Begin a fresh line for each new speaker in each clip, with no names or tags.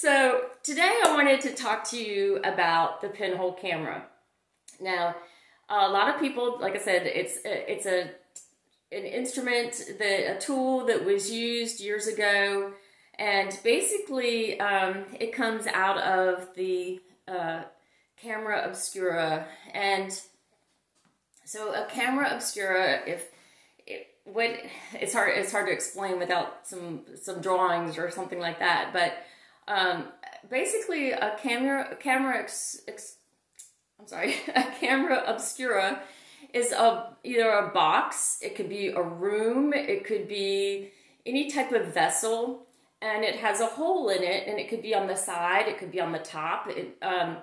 So today I wanted to talk to you about the pinhole camera. Now, a lot of people, like I said, it's it's a an instrument, the, a tool that was used years ago, and basically um, it comes out of the uh, camera obscura. And so a camera obscura, if it, what it's hard it's hard to explain without some some drawings or something like that, but um, basically a camera camera ex, ex, I'm sorry, a camera obscura is a either a box, it could be a room, it could be any type of vessel, and it has a hole in it, and it could be on the side, it could be on the top, it, um,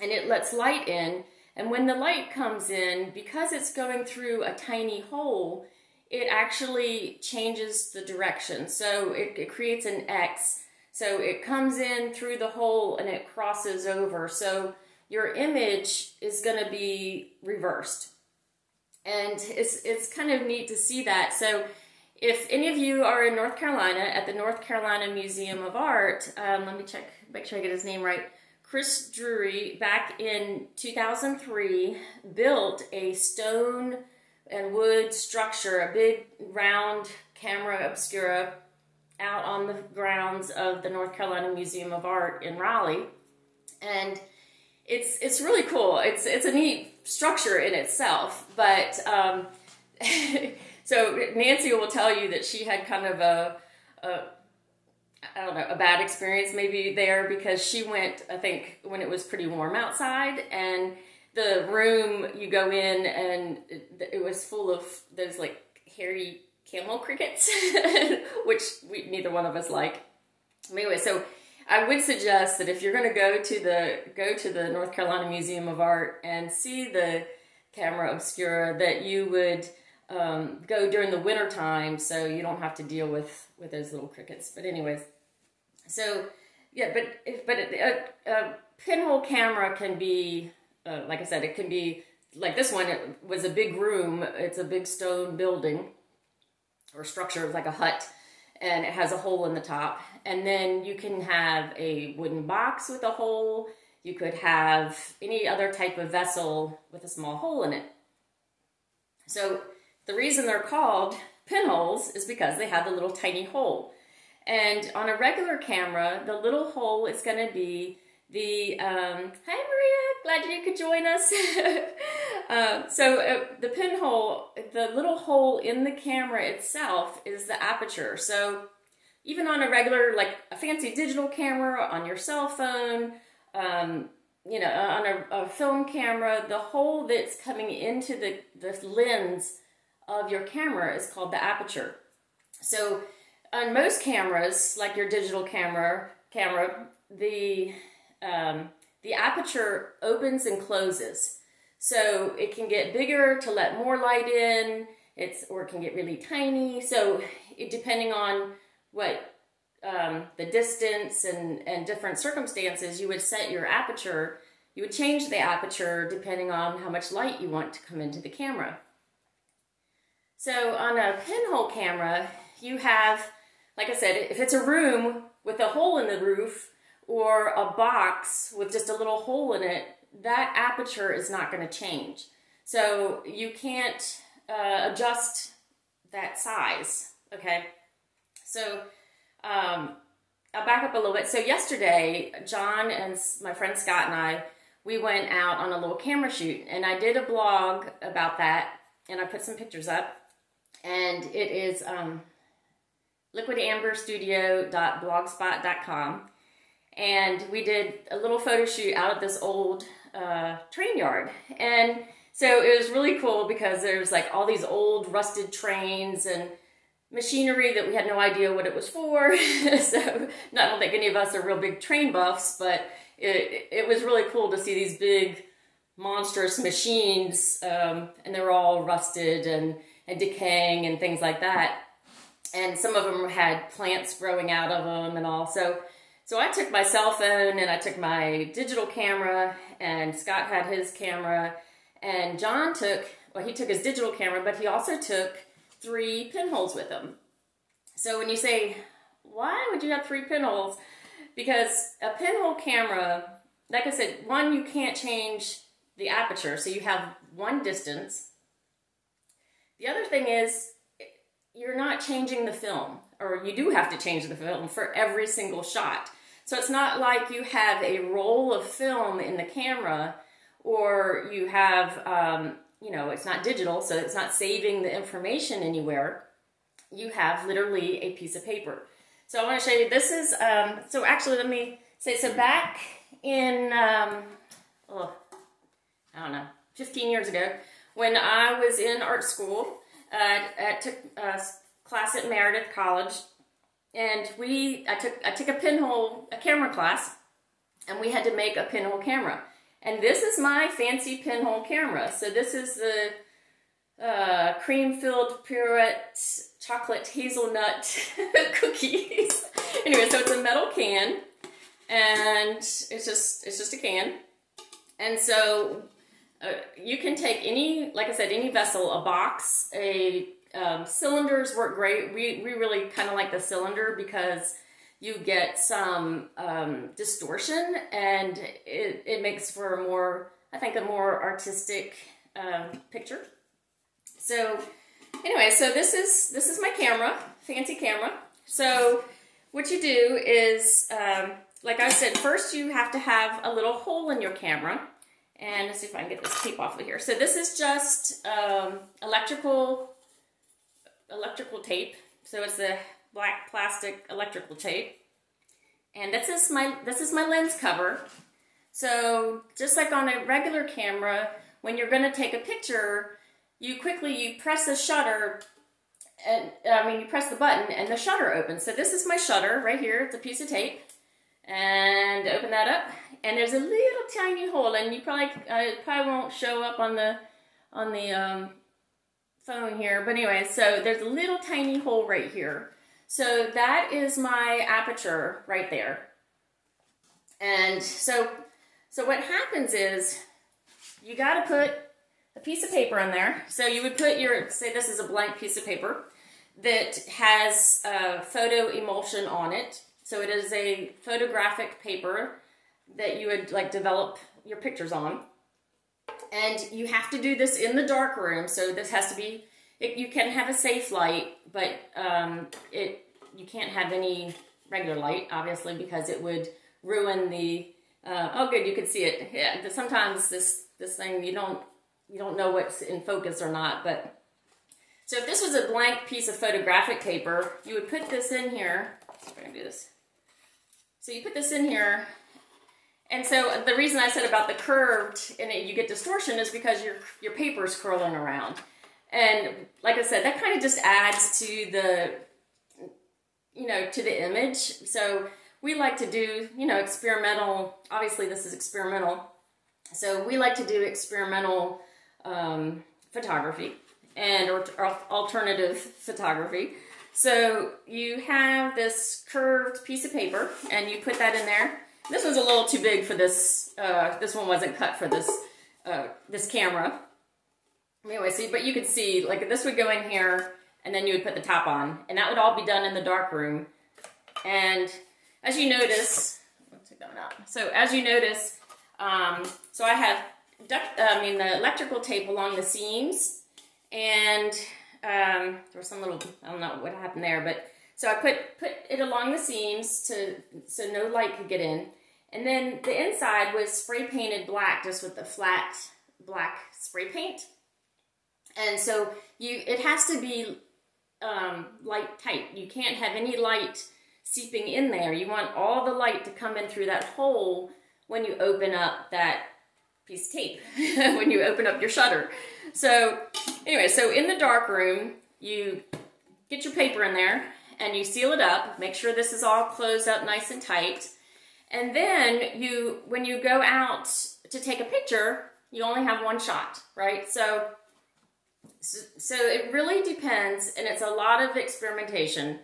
and it lets light in. And when the light comes in, because it's going through a tiny hole, it actually changes the direction. So it, it creates an X. So it comes in through the hole and it crosses over. So your image is going to be reversed and it's it's kind of neat to see that. So, if any of you are in North Carolina at the North Carolina Museum of Art, um, let me check, make sure I get his name right. Chris Drury, back in 2003, built a stone and wood structure, a big round camera obscura out on the grounds of the North Carolina Museum of Art in Raleigh. And it's it's really cool. It's it's a neat structure in itself, but um, so Nancy will tell you that she had kind of a, a I don't know a bad experience maybe there because she went I think when it was pretty warm outside and the room you go in and it, it was full of those like hairy camel crickets, which we neither one of us like. Anyway, so I would suggest that if you're going to go to the go to the North Carolina Museum of Art and see the camera obscura, that you would um, go during the winter time so you don't have to deal with with those little crickets. But anyways, so yeah, but but a, a pinhole camera can be uh, like I said, it can be like this one. It was a big room. It's a big stone building or structure, of like a hut and it has a hole in the top. And then you can have a wooden box with a hole. You could have any other type of vessel with a small hole in it. So the reason they're called pinholes is because they have the little tiny hole. And on a regular camera, the little hole is going to be the, um, hi Maria, glad you could join us. uh, so uh, the pinhole, the little hole in the camera itself is the aperture. So even on a regular, like a fancy digital camera, on your cell phone, um, you know, on a, a, film camera, the hole that's coming into the, the lens of your camera is called the aperture. So on most cameras, like your digital camera, camera, the um, the aperture opens and closes. So it can get bigger to let more light in, it's or it can get really tiny. So it, depending on what um, the distance and, and different circumstances, you would set your aperture, you would change the aperture depending on how much light you want to come into the camera. So on a pinhole camera, you have, like I said, if it's a room with a hole in the roof, or a box with just a little hole in it, that aperture is not going to change. So you can't uh, adjust that size, okay? So um, I'll back up a little bit. So yesterday, John and my friend Scott and I, we went out on a little camera shoot, and I did a blog about that, and I put some pictures up, and it is um, liquidambarstudio.blogspot.com and we did a little photo shoot out of this old uh, train yard. And so it was really cool because there's like all these old rusted trains and machinery that we had no idea what it was for. so not, I don't think any of us are real big train buffs, but it, it was really cool to see these big monstrous machines um, and they were all rusted and, and decaying and things like that. And some of them had plants growing out of them and all. So so I took my cell phone and I took my digital camera and Scott had his camera and John took, well, he took his digital camera, but he also took three pinholes with him. So when you say, why would you have three pinholes? because a pinhole camera, like I said, one, you can't change the aperture, so you have one distance. The other thing is, you're not changing the film, or you do have to change the film for every single shot. So it's not like you have a roll of film in the camera, or you have, um, you know, it's not digital, so it's not saving the information anywhere. You have literally a piece of paper. So I want to show you, this is, um, so actually let me say, so back in, um, oh, I don't know, 15 years ago, when I was in art school, uh, I took a class at Meredith College, and we, I took, I took a pinhole, a camera class, and we had to make a pinhole camera. And this is my fancy pinhole camera. So this is the uh, cream-filled pirouette chocolate hazelnut cookies. anyway, so it's a metal can, and it's just it's just a can. And so uh, you can take any, like I said, any vessel, a box, a um, cylinders work great. We, we really kind of like the cylinder because you get some um, distortion and it, it makes for a more, I think, a more artistic um, picture. So anyway, so this is, this is my camera, fancy camera. So what you do is, um, like I said, first you have to have a little hole in your camera and let's see if I can get this tape off of here. So this is just um, electrical electrical tape. So it's a black plastic electrical tape. And this is my this is my lens cover. So just like on a regular camera, when you're going to take a picture, you quickly you press the shutter and I mean you press the button and the shutter opens. So this is my shutter right here. It's a piece of tape. And open that up and there's a little tiny hole, and you probably uh, probably won't show up on the on the um, phone here, but anyway, so there's a little tiny hole right here. So that is my aperture right there. And so, so what happens is you got to put a piece of paper in there. So you would put your, say this is a blank piece of paper that has a photo emulsion on it. So it is a photographic paper that you would like develop your pictures on. And you have to do this in the dark room. So this has to be, it, you can have a safe light, but um, it you can't have any regular light, obviously, because it would ruin the, uh, oh good, you can see it. Yeah, sometimes this, this thing, you don't, you don't know what's in focus or not, but so if this was a blank piece of photographic paper, you would put this in here. Do this. So you put this in here and so the reason I said about the curved and it, you get distortion is because your your paper is curling around. And like I said, that kind of just adds to the, you know, to the image. So we like to do, you know, experimental, obviously this is experimental. So we like to do experimental um, photography and or, or alternative photography. So you have this curved piece of paper and you put that in there this one's a little too big for this. Uh, this one wasn't cut for this uh, this camera. Anyway, see, but you could see, like, this would go in here, and then you would put the top on, and that would all be done in the dark room. And as you notice, let's take that one out. So as you notice, um, so I have duct, I mean, the electrical tape along the seams, and um, there was some little, I don't know what happened there, but so I put put it along the seams to so no light could get in. And then the inside was spray painted black, just with the flat black spray paint. And so you, it has to be um, light tight. You can't have any light seeping in there. You want all the light to come in through that hole when you open up that piece of tape, when you open up your shutter. So anyway, so in the dark room, you get your paper in there and you seal it up. Make sure this is all closed up nice and tight. And then you, when you go out to take a picture, you only have one shot, right? So, so it really depends, and it's a lot of experimentation.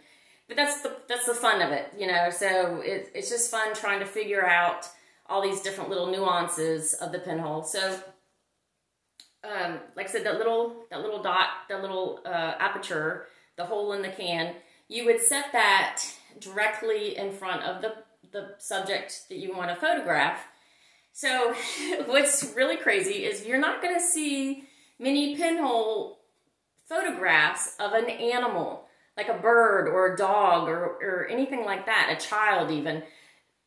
But that's the that's the fun of it, you know. So it, it's just fun trying to figure out all these different little nuances of the pinhole. So, um, like I said, that little that little dot, that little uh, aperture, the hole in the can, you would set that directly in front of the the subject that you want to photograph. So what's really crazy is you're not going to see many pinhole photographs of an animal, like a bird or a dog or, or anything like that, a child even.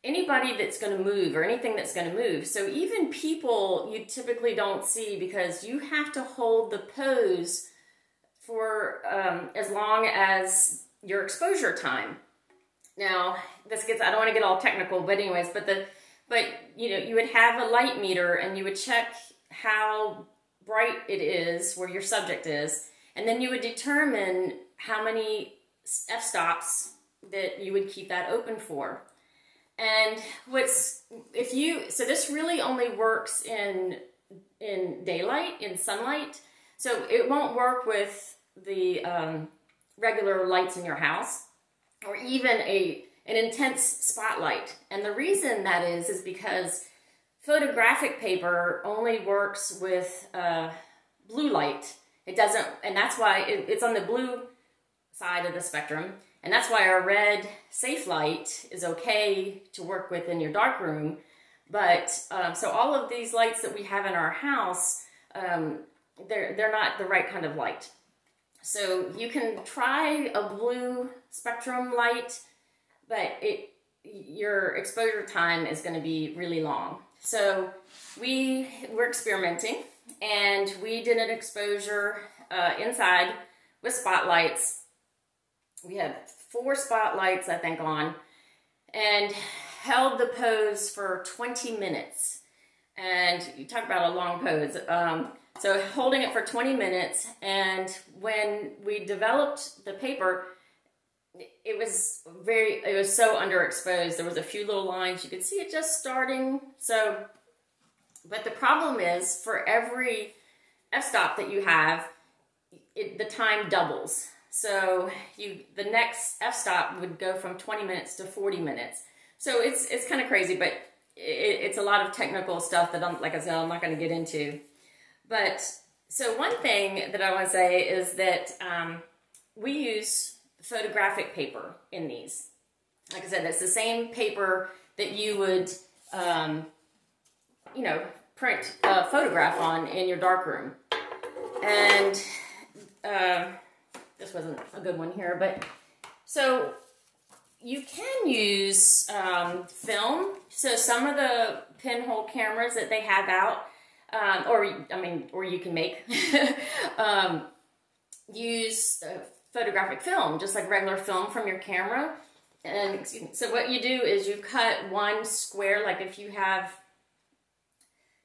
Anybody that's going to move or anything that's going to move. So even people you typically don't see because you have to hold the pose for um, as long as your exposure time. Now, this gets, I don't want to get all technical, but anyways, but the, but you know, you would have a light meter and you would check how bright it is where your subject is, and then you would determine how many f-stops that you would keep that open for. And what's, if you, so this really only works in, in daylight, in sunlight, so it won't work with the um, regular lights in your house or even a an intense spotlight. And the reason that is is because photographic paper only works with uh, blue light. It doesn't, and that's why it, it's on the blue side of the spectrum. And that's why our red safelight is okay to work with in your dark room. But um, so all of these lights that we have in our house, um, they're, they're not the right kind of light. So you can try a blue spectrum light, but it your exposure time is going to be really long. So we were experimenting and we did an exposure uh, inside with spotlights. We had four spotlights, I think, on and held the pose for 20 minutes. And you talk about a long pose. Um, so holding it for 20 minutes, and when we developed the paper, it was very, it was so underexposed. There was a few little lines. You could see it just starting. So, but the problem is for every f-stop that you have, it, the time doubles. So you, the next f-stop would go from 20 minutes to 40 minutes. So it's, it's kind of crazy, but it, it's a lot of technical stuff that I'm, like I said, I'm not going to get into. But so one thing that I want to say is that um, we use photographic paper in these. Like I said, it's the same paper that you would, um, you know, print a photograph on in your darkroom. And uh, this wasn't a good one here, but so you can use um, film. So some of the pinhole cameras that they have out um, or I mean, or you can make um, use uh, photographic film, just like regular film from your camera. And so what you do is you cut one square, like if you have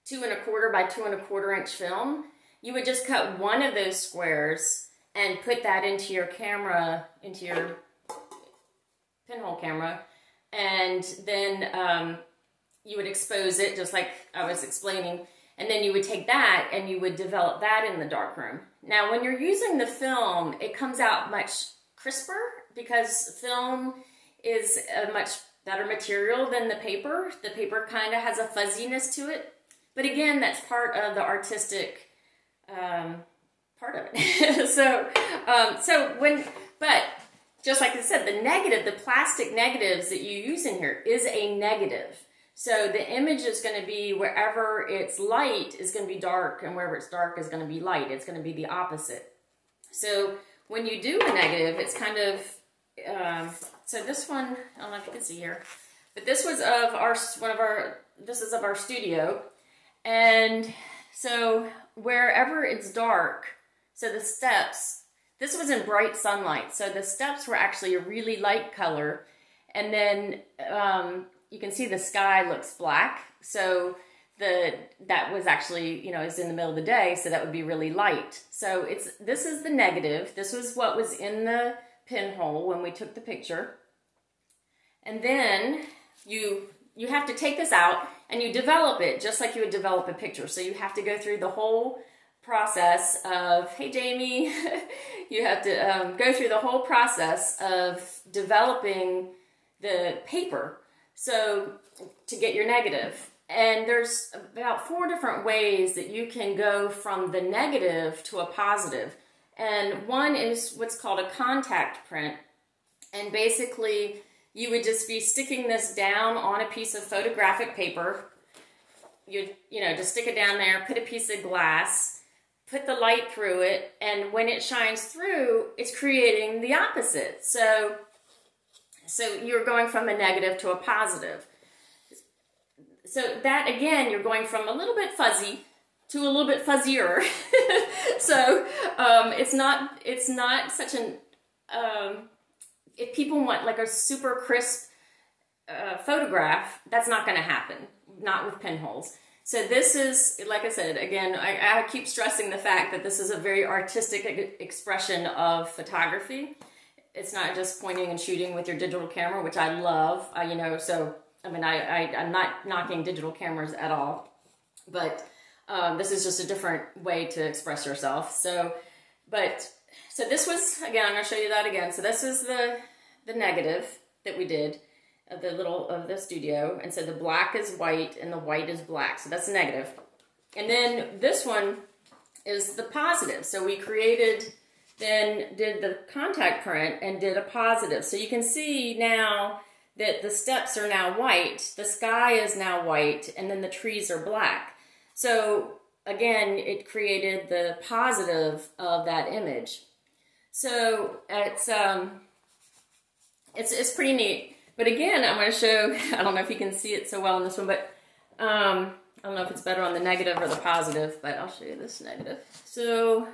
two and a quarter by two and a quarter inch film, you would just cut one of those squares and put that into your camera, into your pinhole camera, and then um, you would expose it just like I was explaining and then you would take that and you would develop that in the darkroom. Now, when you're using the film, it comes out much crisper because film is a much better material than the paper. The paper kind of has a fuzziness to it. But again, that's part of the artistic um, part of it. so, um, so when, but just like I said, the negative, the plastic negatives that you use in here is a negative. So the image is going to be wherever it's light is going to be dark and wherever it's dark is going to be light. It's going to be the opposite. So when you do a negative, it's kind of, um, so this one, I don't know if you can see here, but this was of our, one of our, this is of our studio. And so wherever it's dark, so the steps, this was in bright sunlight. So the steps were actually a really light color. And then um, you can see the sky looks black. So the that was actually you know is in the middle of the day, so that would be really light. So it's this is the negative. This was what was in the pinhole when we took the picture, and then you you have to take this out and you develop it just like you would develop a picture. So you have to go through the whole process of hey Jamie, you have to um, go through the whole process of developing the paper so to get your negative. And there's about four different ways that you can go from the negative to a positive. And one is what's called a contact print. And basically, you would just be sticking this down on a piece of photographic paper. You you know, just stick it down there, put a piece of glass, put the light through it, and when it shines through, it's creating the opposite. So so you're going from a negative to a positive. So that again, you're going from a little bit fuzzy to a little bit fuzzier. so um, it's not it's not such an um, if people want like a super crisp uh, photograph, that's not going to happen. Not with pinholes. So this is, like I said, again, I, I, keep stressing the fact that this is a very artistic expression of photography. It's not just pointing and shooting with your digital camera, which I love. I, you know, so I mean, I, I I'm not knocking digital cameras at all, but um, this is just a different way to express yourself. So, but so this was, again, I'm going to show you that again. So this is the, the negative that we did of the little, of the studio. And so the black is white and the white is black. So that's negative. And then this one is the positive. So we created, then did the contact print and did a positive. So you can see now that the steps are now white, the sky is now white, and then the trees are black. So again, it created the positive of that image. So it's um, it's it's pretty neat. But again, I'm going to show. I don't know if you can see it so well in this one, but um, I don't know if it's better on the negative or the positive. But I'll show you this negative. So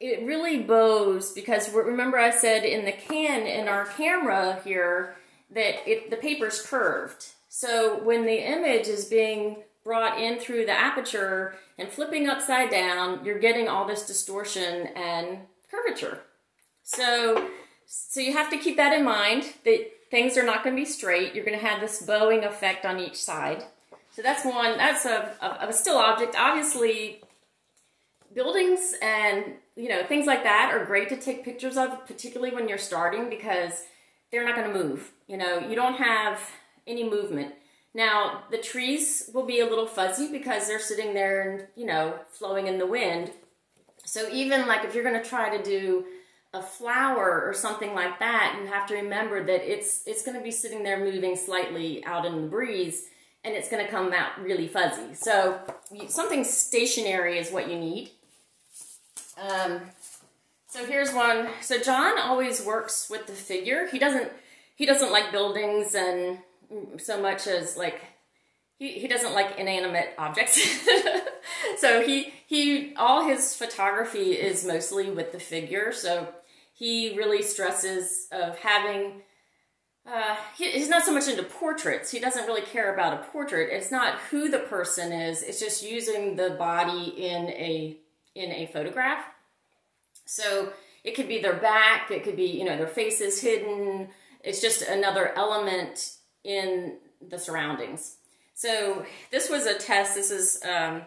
it really bows because remember I said in the can in our camera here that it the paper's curved. So when the image is being brought in through the aperture and flipping upside down, you're getting all this distortion and curvature. So, so you have to keep that in mind that things are not going to be straight. You're going to have this bowing effect on each side. So that's one, that's a, a, a still object. Obviously, buildings and you know things like that are great to take pictures of, particularly when you're starting because they're not going to move. You know, you don't have any movement. Now, the trees will be a little fuzzy because they're sitting there and, you know, flowing in the wind. So even like if you're going to try to do a flower or something like that, you have to remember that it's it's going to be sitting there moving slightly out in the breeze and it's going to come out really fuzzy. So something stationary is what you need. Um, so here's one. So John always works with the figure. He doesn't he doesn't like buildings and so much as like he, he doesn't like inanimate objects. so he he all his photography is mostly with the figure. So he really stresses of having uh, he, he's not so much into portraits. He doesn't really care about a portrait. It's not who the person is. It's just using the body in a in a photograph. So it could be their back. It could be you know their face is hidden. It's just another element in the surroundings. So this was a test. This is um,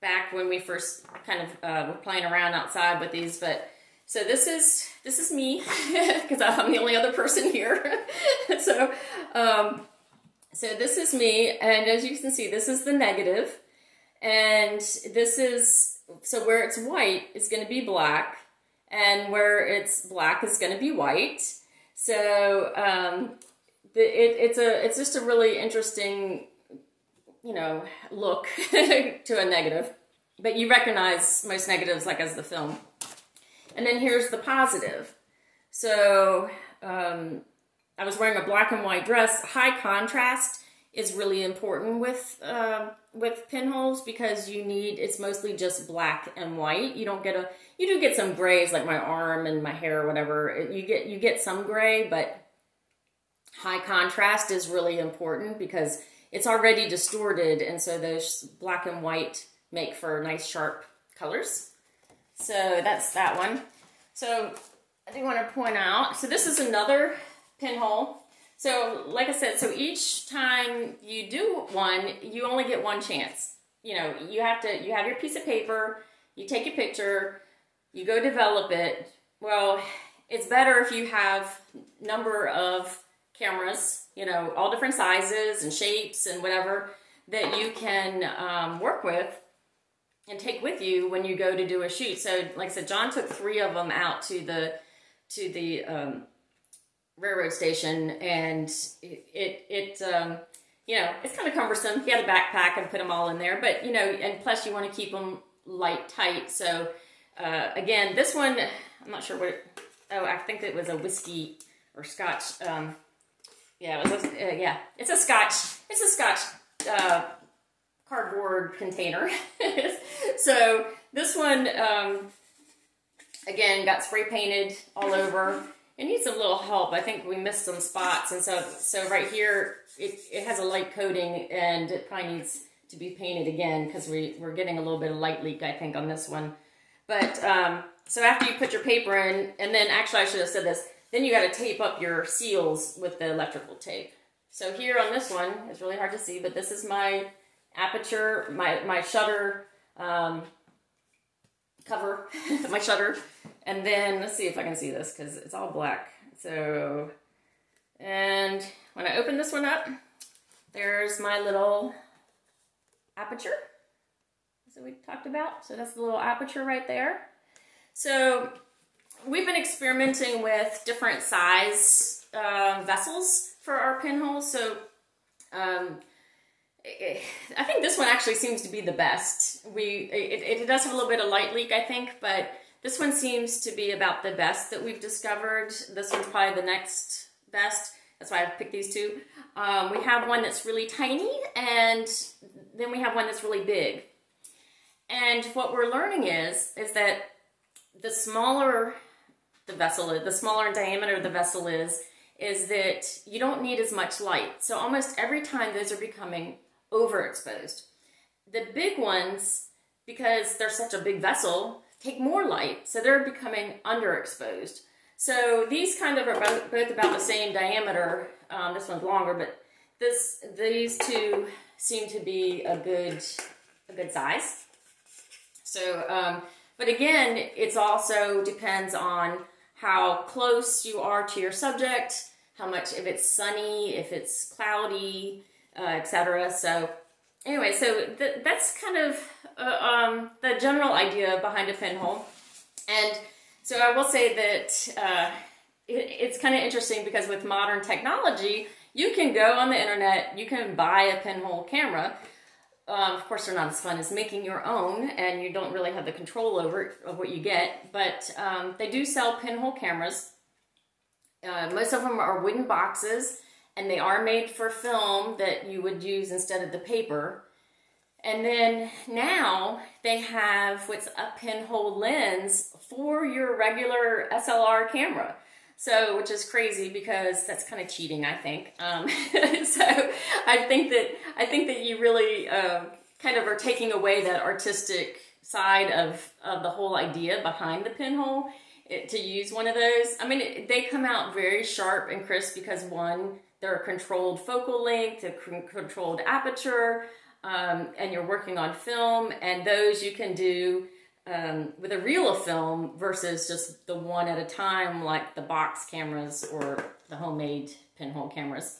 back when we first kind of uh, were playing around outside with these. But so this is this is me because I'm the only other person here. so um, so this is me, and as you can see, this is the negative, and this is so where it's white is going to be black, and where it's black is going to be white. So um, it, it's a it's just a really interesting you know look to a negative. But you recognize most negatives like as the film. And then here's the positive. So um, i was wearing a black and white dress. High contrast is really important with uh, with pinholes because you need it's mostly just black and white you don't get a you do get some grays like my arm and my hair or whatever you get you get some gray but High contrast is really important because it's already distorted and so those black and white make for nice sharp colors. So that's that one. So I do want to point out, so this is another pinhole. So like I said, so each time you do one, you only get one chance. You know, you have to, you have your piece of paper, you take a picture, you go develop it. Well, it's better if you have number of cameras, you know, all different sizes and shapes and whatever that you can um, work with and take with you when you go to do a shoot. So, like I said, John took three of them out to the to the um, railroad station, and it it, it um, you know it's kind of cumbersome. He had a backpack and put them all in there, but you know, and plus you want to keep them light tight. So uh, again, this one I'm not sure what. Oh, I think it was a whiskey or Scotch. Um, yeah, it was. A, uh, yeah, it's a Scotch. It's a Scotch uh, cardboard container. so this one, um, again, got spray painted all over. It needs a little help. I think we missed some spots, and so so right here, it, it has a light coating, and it probably needs to be painted again because we we're getting a little bit of light leak, I think, on this one. But um, so after you put your paper in, and then actually I should have said this, then you got to tape up your seals with the electrical tape. So here on this one, it's really hard to see, but this is my aperture, my, my shutter um, cover, my shutter. And then, let's see if I can see this because it's all black. So, and when I open this one up, there's my little aperture. that we talked about. So that's the little aperture right there. So we've been experimenting with different size uh, vessels for our pinhole. So um, I think this one actually seems to be the best. We it, it, does have a little bit of light leak, I think, but this one seems to be about the best that we've discovered. This one's probably the next best. That's why I've picked these two. Um, we have one that's really tiny, and then we have one that's really big. And what we're learning is is that the smaller the vessel is, the smaller in diameter the vessel is, is that you don't need as much light. So almost every time those are becoming overexposed. The big ones, because they're such a big vessel, take more light, so they're becoming underexposed. So these kind of are both, both about the same diameter. Um, this one's longer, but this these two seem to be a good a good size. So, um, but again, it's also depends on how close you are to your subject, how much, if it's sunny, if it's cloudy, uh, etc. So anyway, so th that's kind of uh, um, the general idea behind a pinhole. And so I will say that uh, it, it's kind of interesting because with modern technology, you can go on the internet, you can buy a pinhole camera, um, of course, they're not as fun as making your own, and you don't really have the control over of what you get. But um, they do sell pinhole cameras. Uh, most of them are wooden boxes, and they are made for film that you would use instead of the paper. And then now they have what's a pinhole lens for your regular SLR camera. So, which is crazy because that's kind of cheating, I think. Um, so, I think that I think that you really um, kind of are taking away that artistic side of of the whole idea behind the pinhole it, to use one of those. I mean, it, they come out very sharp and crisp because one, they're a controlled focal length, a controlled aperture, um, and you're working on film, and those you can do um, with a reel of film versus just the one at a time like the box cameras or the homemade pinhole cameras.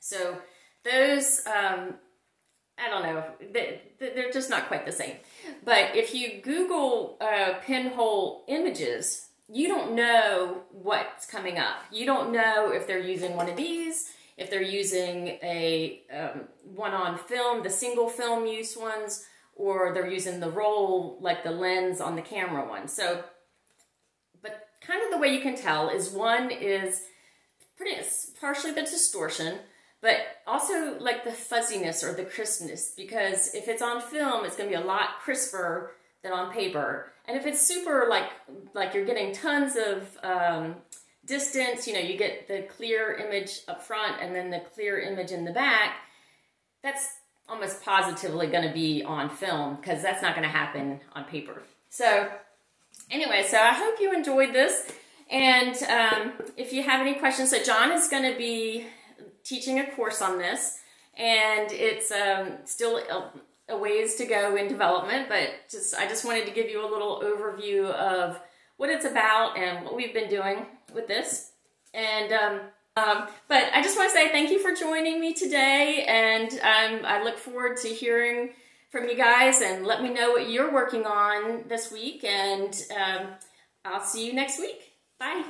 So those, um, I don't know, they're just not quite the same. But if you Google uh, pinhole images, you don't know what's coming up. You don't know if they're using one of these, if they're using a um, one on film, the single film use ones, or they're using the roll, like the lens on the camera one. So, but kind of the way you can tell is one is pretty partially the distortion, but also like the fuzziness or the crispness, because if it's on film, it's gonna be a lot crisper than on paper. And if it's super like, like you're getting tons of um, distance, you know, you get the clear image up front and then the clear image in the back, that's almost positively going to be on film because that's not going to happen on paper. So anyway, so I hope you enjoyed this. And um, if you have any questions, so John is going to be teaching a course on this. And it's um, still a, ways to go in development, but just I just wanted to give you a little overview of what it's about and what we've been doing with this. And um, um, but I just want to say thank you for joining me today, and um, I look forward to hearing from you guys and let me know what you're working on this week, and um, I'll see you next week. Bye.